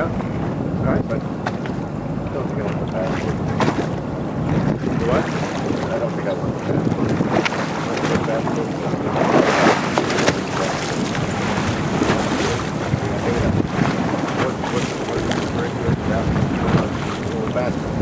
Yeah. All right, but I don't think I want the parachute. What? I don't think I want the parachute. What's the regular bathroom?